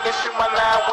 niggas shoot my line